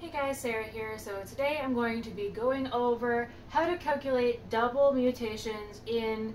Hey guys, Sarah here. So today I'm going to be going over how to calculate double mutations in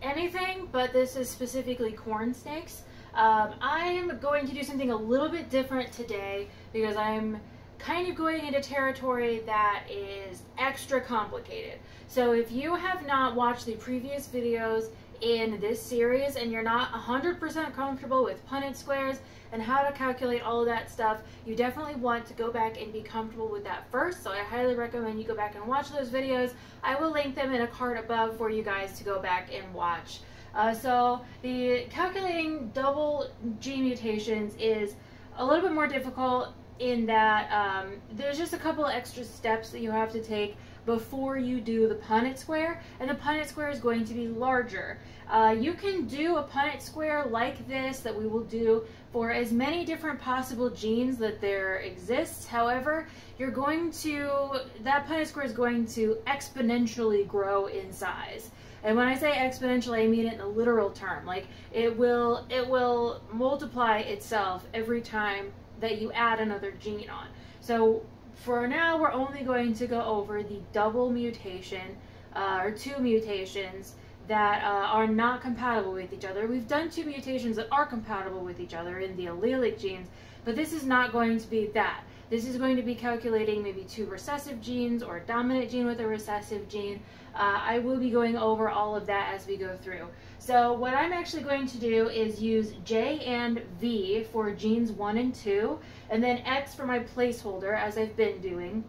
anything, but this is specifically corn snakes. Um, I'm going to do something a little bit different today because I'm kind of going into territory that is extra complicated. So if you have not watched the previous videos in this series and you're not 100% comfortable with Punnett squares and how to calculate all of that stuff, you definitely want to go back and be comfortable with that first. So I highly recommend you go back and watch those videos. I will link them in a card above for you guys to go back and watch. Uh, so the calculating double G mutations is a little bit more difficult in that um, there's just a couple extra steps that you have to take before you do the Punnett square, and the Punnett square is going to be larger. Uh, you can do a Punnett square like this that we will do for as many different possible genes that there exists. However, you're going to, that Punnett square is going to exponentially grow in size. And when I say exponentially, I mean it in a literal term. Like it will, it will multiply itself every time that you add another gene on. So for now, we're only going to go over the double mutation, uh, or two mutations that uh, are not compatible with each other. We've done two mutations that are compatible with each other in the allelic genes, but this is not going to be that. This is going to be calculating maybe two recessive genes or a dominant gene with a recessive gene. Uh, I will be going over all of that as we go through. So what I'm actually going to do is use J and V for genes 1 and 2, and then X for my placeholder as I've been doing.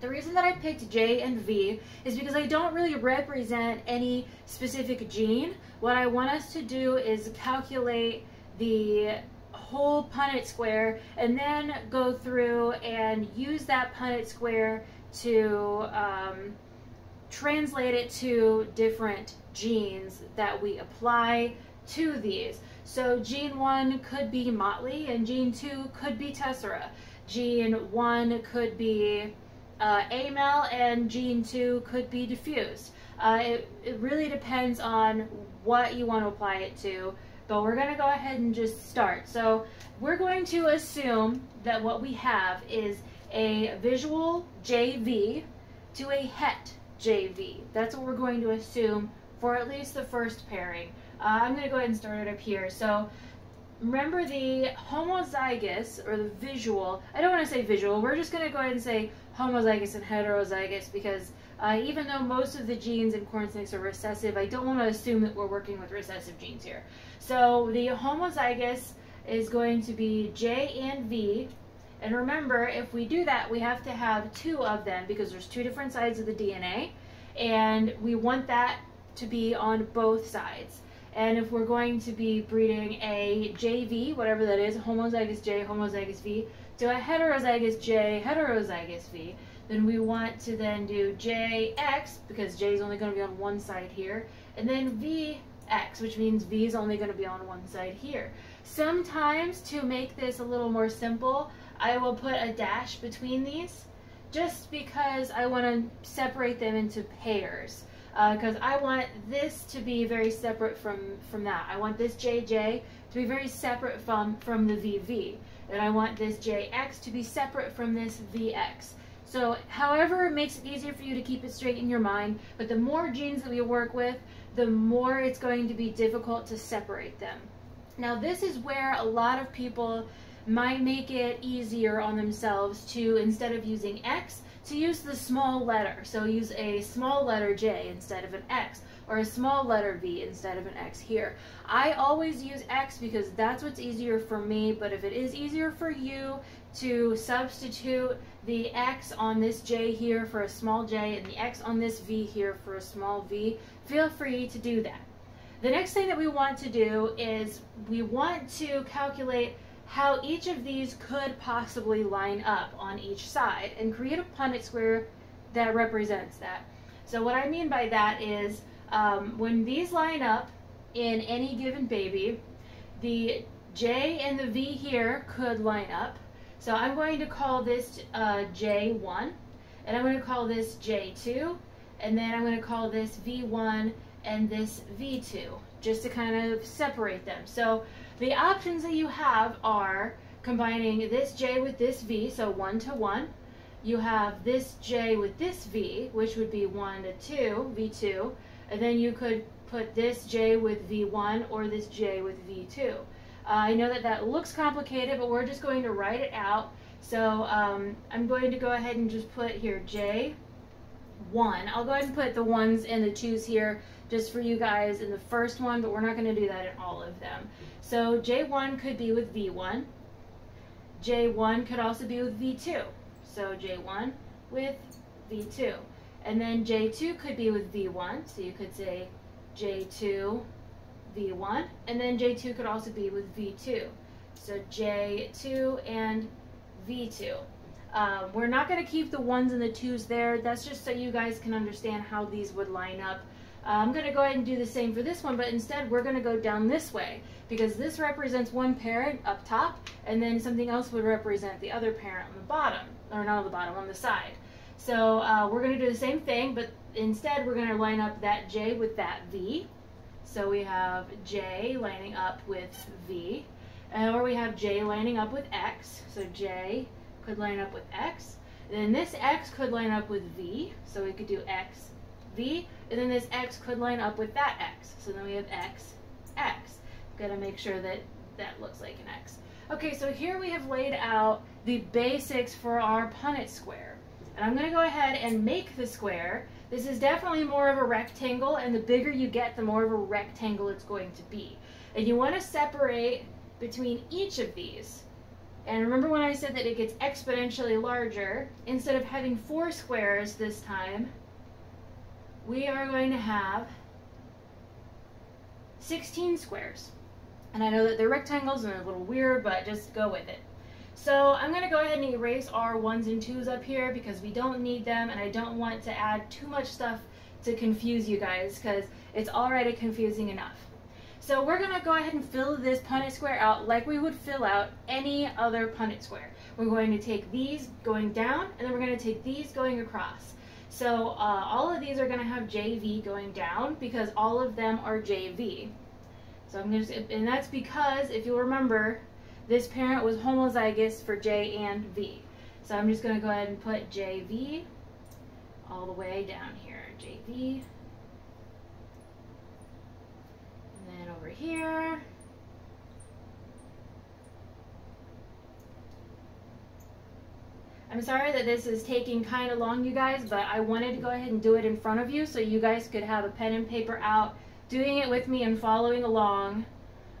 The reason that I picked J and V is because I don't really represent any specific gene. What I want us to do is calculate the whole Punnett square and then go through and use that Punnett square to um, translate it to different genes that we apply to these. So gene 1 could be motley and gene 2 could be tessera. Gene 1 could be uh, amel and gene 2 could be diffused. Uh, it, it really depends on what you want to apply it to but we're going to go ahead and just start. So we're going to assume that what we have is a visual JV to a het JV. That's what we're going to assume for at least the first pairing. Uh, I'm going to go ahead and start it up here. So remember the homozygous or the visual, I don't want to say visual, we're just going to go ahead and say homozygous and heterozygous because uh, even though most of the genes in corn snakes are recessive, I don't want to assume that we're working with recessive genes here. So the homozygous is going to be J and V. And remember, if we do that, we have to have two of them because there's two different sides of the DNA. And we want that to be on both sides. And if we're going to be breeding a JV, whatever that is, homozygous J, homozygous V, to a heterozygous J, heterozygous V, then we want to then do JX, because J is only going to be on one side here, and then VX, which means V is only going to be on one side here. Sometimes, to make this a little more simple, I will put a dash between these, just because I want to separate them into pairs. Because uh, I want this to be very separate from, from that. I want this JJ to be very separate from, from the VV. And I want this JX to be separate from this VX. So however it makes it easier for you to keep it straight in your mind, but the more genes that we work with, the more it's going to be difficult to separate them. Now this is where a lot of people might make it easier on themselves to, instead of using X, to use the small letter. So use a small letter J instead of an X or a small letter V instead of an X here. I always use X because that's what's easier for me, but if it is easier for you to substitute the X on this J here for a small j and the X on this V here for a small v, feel free to do that. The next thing that we want to do is we want to calculate how each of these could possibly line up on each side and create a Punnett square that represents that. So what I mean by that is um, when these line up in any given baby, the J and the V here could line up, so I'm going to call this uh, J1, and I'm going to call this J2, and then I'm going to call this V1 and this V2, just to kind of separate them. So the options that you have are combining this J with this V, so 1 to 1, you have this J with this V, which would be 1 to 2, V2, and then you could put this J with V1 or this J with V2. Uh, I know that that looks complicated, but we're just going to write it out. So um, I'm going to go ahead and just put here J1. I'll go ahead and put the ones and the twos here just for you guys in the first one, but we're not going to do that in all of them. So J1 could be with V1. J1 could also be with V2. So J1 with V2. And then J2 could be with V1. So you could say J2 V1. And then J2 could also be with V2. So J2 and V2. Um, we're not going to keep the ones and the twos there. That's just so you guys can understand how these would line up. I'm going to go ahead and do the same for this one, but instead we're going to go down this way because this represents one parent up top and then something else would represent the other parent on the bottom, or not on the bottom, on the side. So uh, we're going to do the same thing, but instead we're going to line up that J with that V. So we have J lining up with V, or we have J lining up with X. So J could line up with X. Then this X could line up with V, so we could do X, V, and then this X could line up with that X. So then we have X, X. Gotta make sure that that looks like an X. Okay, so here we have laid out the basics for our Punnett square. And I'm gonna go ahead and make the square. This is definitely more of a rectangle, and the bigger you get, the more of a rectangle it's going to be. And you wanna separate between each of these. And remember when I said that it gets exponentially larger, instead of having four squares this time, we are going to have 16 squares. And I know that they're rectangles and they're a little weird, but just go with it. So I'm going to go ahead and erase our ones and twos up here because we don't need them and I don't want to add too much stuff to confuse you guys because it's already confusing enough. So we're going to go ahead and fill this Punnett square out like we would fill out any other Punnett square. We're going to take these going down and then we're going to take these going across. So uh, all of these are going to have JV going down because all of them are JV. So I'm going to, and that's because if you'll remember, this parent was homozygous for J and V. So I'm just going to go ahead and put JV all the way down here. JV. And then over here. I'm sorry that this is taking kind of long, you guys, but I wanted to go ahead and do it in front of you so you guys could have a pen and paper out, doing it with me and following along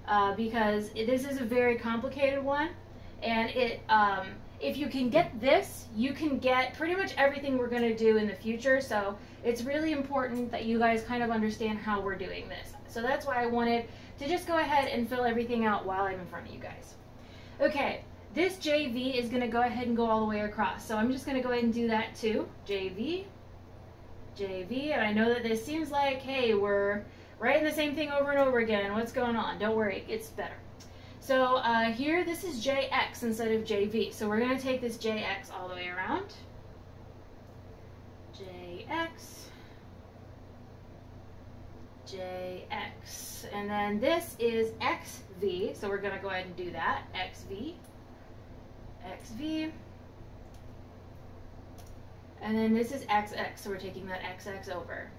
uh, because it, this is a very complicated one. And it, um, if you can get this, you can get pretty much everything we're going to do in the future. So it's really important that you guys kind of understand how we're doing this. So that's why I wanted to just go ahead and fill everything out while I'm in front of you guys. Okay, this JV is going to go ahead and go all the way across. So I'm just going to go ahead and do that too. JV, JV, and I know that this seems like, hey, we're Writing the same thing over and over again. What's going on? Don't worry, it's better. So uh, here, this is JX instead of JV. So we're going to take this JX all the way around. JX. JX. And then this is XV. So we're going to go ahead and do that. XV. XV. And then this is XX. So we're taking that XX over.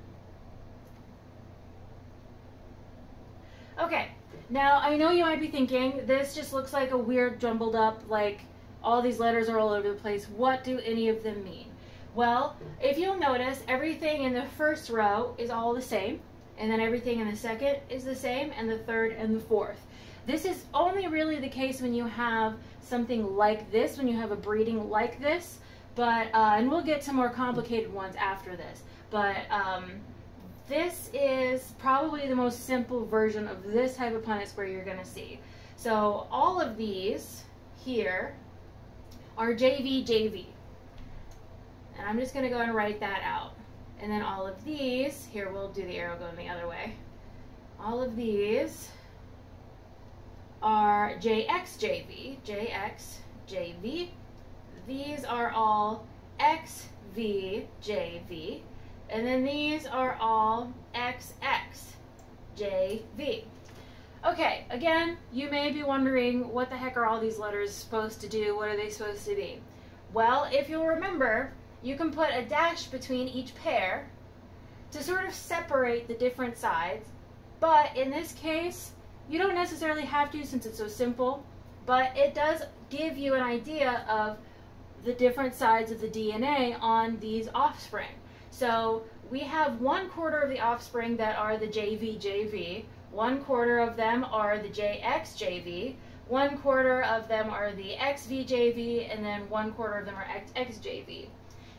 Okay, now I know you might be thinking, this just looks like a weird jumbled up, like all these letters are all over the place. What do any of them mean? Well, if you'll notice, everything in the first row is all the same, and then everything in the second is the same, and the third and the fourth. This is only really the case when you have something like this, when you have a breeding like this, but, uh, and we'll get to more complicated ones after this, but um, this is probably the most simple version of this type of Punnett square you're going to see. So all of these here are JV, JV. And I'm just going to go and write that out. And then all of these, here we'll do the arrow going the other way. All of these are JX, JV, JX, JV. These are all XV, JV. And then these are all XX, JV. Okay, again, you may be wondering what the heck are all these letters supposed to do? What are they supposed to be? Well, if you'll remember, you can put a dash between each pair to sort of separate the different sides. But in this case, you don't necessarily have to since it's so simple, but it does give you an idea of the different sides of the DNA on these offspring. So we have one quarter of the offspring that are the JVJV, one quarter of them are the JXJV, one quarter of them are the XVJV, and then one quarter of them are XXJV.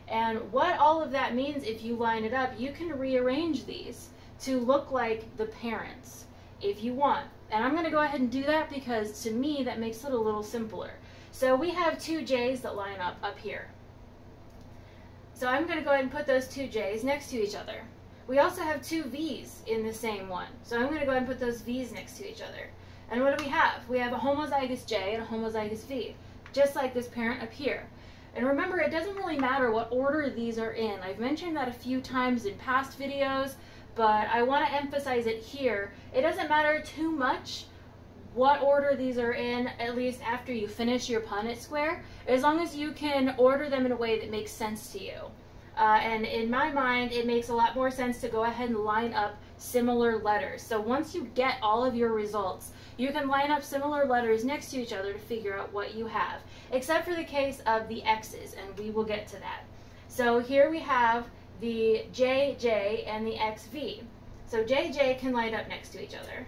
And what all of that means, if you line it up, you can rearrange these to look like the parents if you want. And I'm going to go ahead and do that because to me that makes it a little simpler. So we have two J's that line up up here. So I'm going to go ahead and put those two J's next to each other. We also have two V's in the same one. So I'm going to go ahead and put those V's next to each other. And what do we have? We have a homozygous J and a homozygous V, just like this parent up here. And remember, it doesn't really matter what order these are in. I've mentioned that a few times in past videos, but I want to emphasize it here. It doesn't matter too much what order these are in, at least after you finish your Punnett square, as long as you can order them in a way that makes sense to you. Uh, and in my mind, it makes a lot more sense to go ahead and line up similar letters. So once you get all of your results, you can line up similar letters next to each other to figure out what you have, except for the case of the X's, and we will get to that. So here we have the JJ and the XV. So JJ can line up next to each other.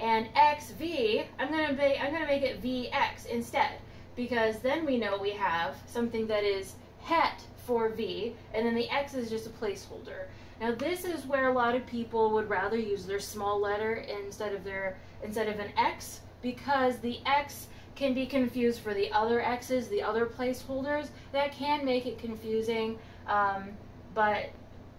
And XV, I'm gonna make I'm gonna make it VX instead, because then we know we have something that is het for V, and then the X is just a placeholder. Now this is where a lot of people would rather use their small letter instead of their instead of an X, because the X can be confused for the other X's, the other placeholders. That can make it confusing, um, but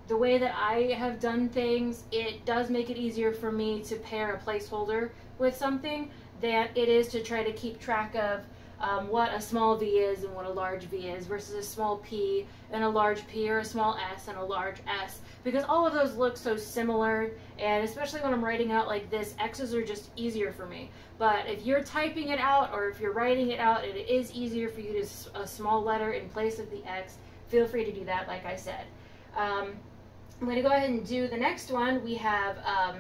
the way that I have done things, it does make it easier for me to pair a placeholder with something than it is to try to keep track of um, what a small v is and what a large v is versus a small p and a large p or a small s and a large s. Because all of those look so similar and especially when I'm writing out like this x's are just easier for me. But if you're typing it out or if you're writing it out it is easier for you to a small letter in place of the x feel free to do that like I said um, I'm going to go ahead and do the next one. We have um,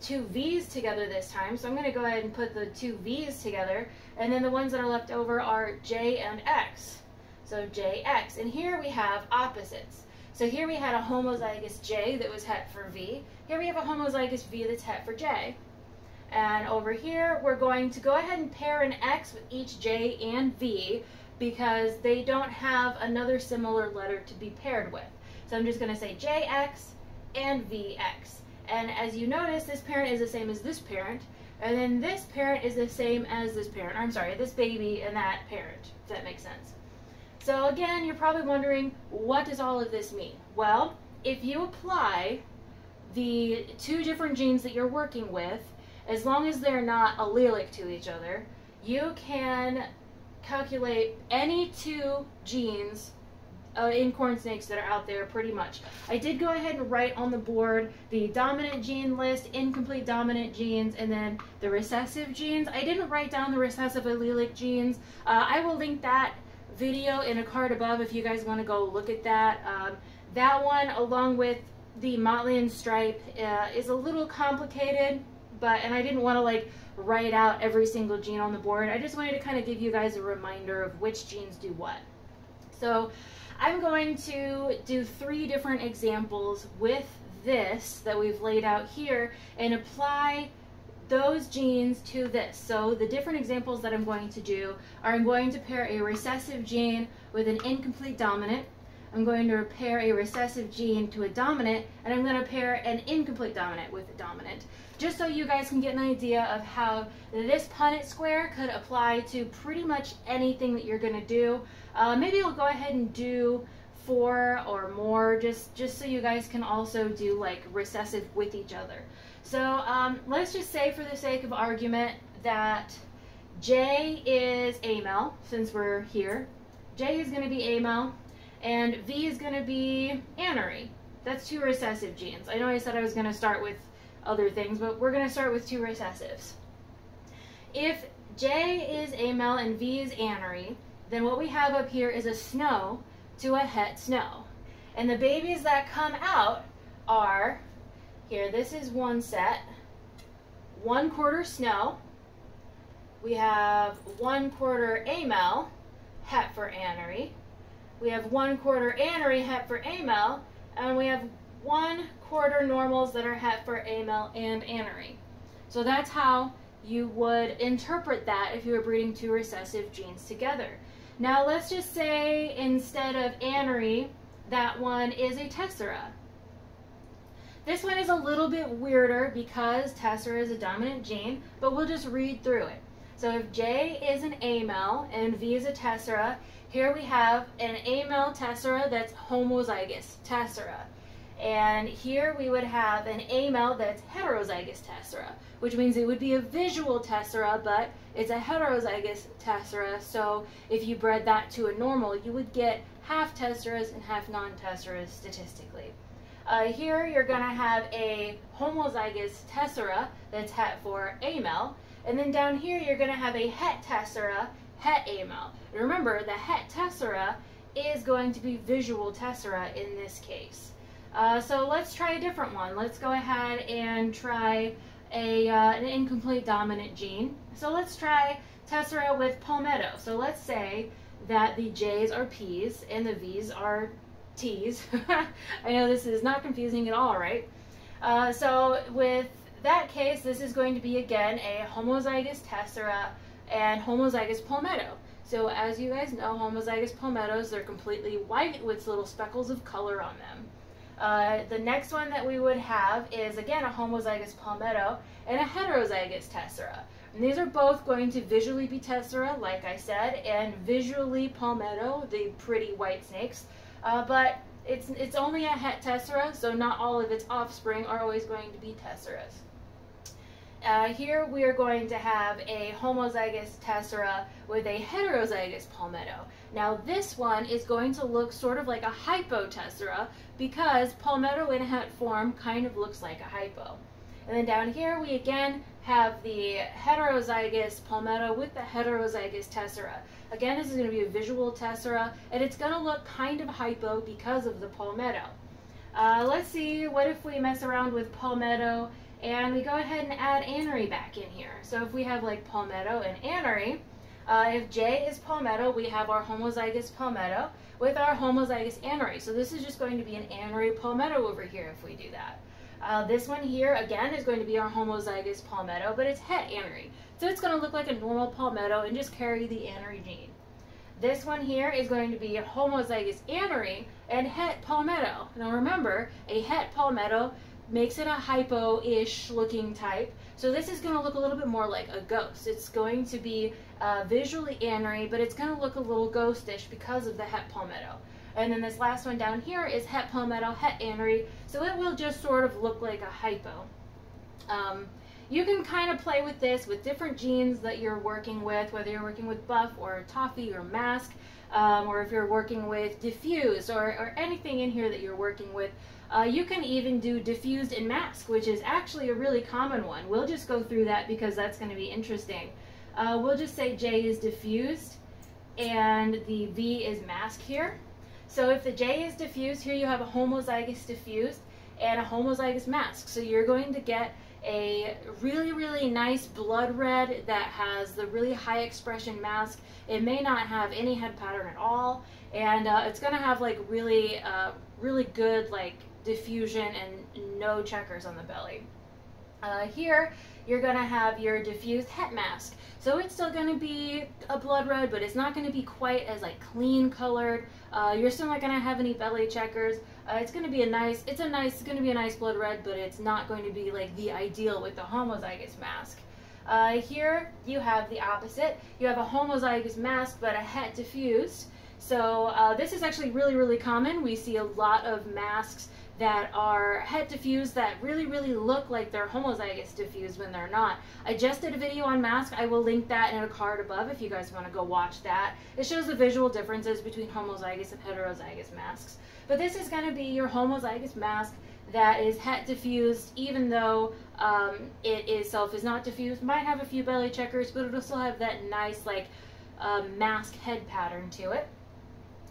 two V's together this time. So I'm going to go ahead and put the two V's together. And then the ones that are left over are J and X. So JX. And here we have opposites. So here we had a homozygous J that was het for V. Here we have a homozygous V that's het for J. And over here, we're going to go ahead and pair an X with each J and V because they don't have another similar letter to be paired with. So I'm just going to say JX and VX. And as you notice, this parent is the same as this parent, and then this parent is the same as this parent. I'm sorry, this baby and that parent, if that makes sense. So again, you're probably wondering, what does all of this mean? Well, if you apply the two different genes that you're working with, as long as they're not allelic to each other, you can calculate any two genes uh, in corn snakes that are out there pretty much. I did go ahead and write on the board the dominant gene list, incomplete dominant genes, and then the recessive genes. I didn't write down the recessive allelic genes. Uh, I will link that video in a card above if you guys want to go look at that. Um, that one, along with the motley and stripe, uh, is a little complicated, but and I didn't want to like write out every single gene on the board. I just wanted to kind of give you guys a reminder of which genes do what. So I'm going to do three different examples with this that we've laid out here and apply those genes to this. So the different examples that I'm going to do are I'm going to pair a recessive gene with an incomplete dominant. I'm going to pair a recessive gene to a dominant, and I'm going to pair an incomplete dominant with a dominant, just so you guys can get an idea of how this Punnett square could apply to pretty much anything that you're to do. Uh, maybe we'll go ahead and do four or more, just, just so you guys can also do like recessive with each other. So um, let's just say for the sake of argument that J is amel, since we're here. J is going to be amel, and V is going to be anery. That's two recessive genes. I know I said I was going to start with other things, but we're going to start with two recessives. If J is amel and V is anery, then what we have up here is a snow to a het snow. And the babies that come out are, here, this is one set, one quarter snow, we have one quarter AMEL, het for anery, we have one quarter anery, het for AMEL, and we have one quarter normals that are het for AMEL and anery. So that's how you would interpret that if you were breeding two recessive genes together. Now let's just say instead of anery, that one is a tessera. This one is a little bit weirder because tessera is a dominant gene, but we'll just read through it. So if J is an AMEL and V is a tessera, here we have an AMEL tessera that's homozygous tessera. And here we would have an AMEL that's heterozygous tessera, which means it would be a visual tessera, but it's a heterozygous tessera. So if you bred that to a normal, you would get half tesseras and half non-tesseras statistically. Uh, here you're going to have a homozygous tessera that's het for AMEL, and then down here you're going to have a het tessera, het AMEL. Remember, the het tessera is going to be visual tessera in this case. Uh, so let's try a different one. Let's go ahead and try a, uh, an incomplete dominant gene. So let's try tessera with palmetto. So let's say that the J's are P's and the V's are T's. I know this is not confusing at all, right? Uh, so with that case, this is going to be, again, a homozygous tessera and homozygous palmetto. So as you guys know, homozygous palmettos, they're completely white with little speckles of color on them. Uh, the next one that we would have is, again, a homozygous palmetto and a heterozygous tessera. And these are both going to visually be tessera, like I said, and visually palmetto, the pretty white snakes. Uh, but it's, it's only a het tessera, so not all of its offspring are always going to be tesseras. Uh, here we are going to have a homozygous tessera with a heterozygous palmetto. Now this one is going to look sort of like a hypotessera because palmetto in het form kind of looks like a hypo. And then down here we again have the heterozygous palmetto with the heterozygous tessera. Again, this is going to be a visual tessera, and it's going to look kind of hypo because of the palmetto. Uh, let's see, what if we mess around with palmetto and we go ahead and add anery back in here. So if we have like palmetto and anery, uh, if J is palmetto, we have our homozygous palmetto with our homozygous anery. So this is just going to be an anery palmetto over here if we do that. Uh, this one here, again, is going to be our homozygous palmetto, but it's het anery. So it's going to look like a normal palmetto and just carry the anery gene. This one here is going to be homozygous anery and het palmetto. Now remember, a het palmetto makes it a hypo-ish looking type. So this is going to look a little bit more like a ghost. It's going to be uh, visually anery, but it's going to look a little ghostish because of the het palmetto. And then this last one down here is het palmetto, het anery, so it will just sort of look like a hypo. Um, you can kind of play with this with different genes that you're working with, whether you're working with buff or toffee or mask, um, or if you're working with diffuse or, or anything in here that you're working with. Uh, you can even do diffused and mask, which is actually a really common one. We'll just go through that because that's going to be interesting. Uh, we'll just say J is diffused and the V is mask here. So if the J is diffused, here you have a homozygous diffused and a homozygous mask. So you're going to get a really, really nice blood red that has the really high expression mask. It may not have any het pattern at all, and uh, it's to have like really, uh, really good like diffusion and no checkers on the belly. Uh, here, you're going to have your diffused head mask. So it's still going to be a blood red, but it's not going to be quite as like clean colored. Uh, you're still not going to have any belly checkers. Uh, it's going to be a nice, it's a nice, it's going to be a nice blood red, but it's not going to be like the ideal with the homozygous mask. Uh, here you have the opposite. You have a homozygous mask, but a het diffused. So uh, this is actually really, really common. We see a lot of masks that are het diffused that really, really look like they're homozygous diffused when they're not. I just did a video on mask. I will link that in a card above if you guys want to go watch that. It shows the visual differences between homozygous and heterozygous masks. But this is going to be your homozygous mask that is het diffused even though um, it itself is not diffused. Might have a few belly checkers, but it'll still have that nice like um, mask head pattern to it.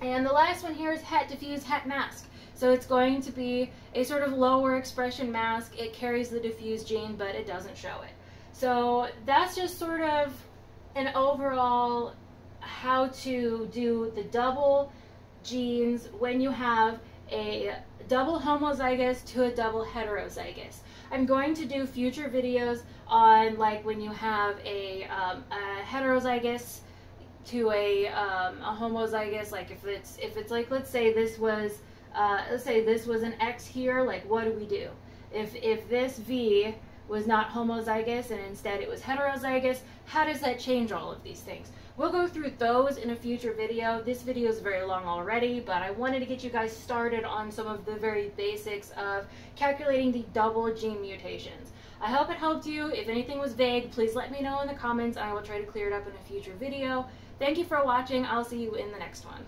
And the last one here is het diffused, het mask. So it's going to be a sort of lower expression mask. It carries the diffuse gene, but it doesn't show it. So that's just sort of an overall how to do the double genes when you have a double homozygous to a double heterozygous. I'm going to do future videos on like when you have a, um, a heterozygous to a, um, a homozygous, like if it's if it's like let's say this was uh, let's say this was an X here, like what do we do? If if this V was not homozygous and instead it was heterozygous, how does that change all of these things? We'll go through those in a future video. This video is very long already, but I wanted to get you guys started on some of the very basics of calculating the double gene mutations. I hope it helped you. If anything was vague, please let me know in the comments I will try to clear it up in a future video. Thank you for watching. I'll see you in the next one.